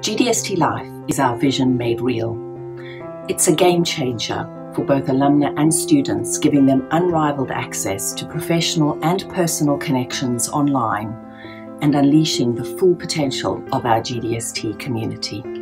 GDST Life is our vision made real. It's a game changer for both alumni and students, giving them unrivaled access to professional and personal connections online and unleashing the full potential of our GDST community.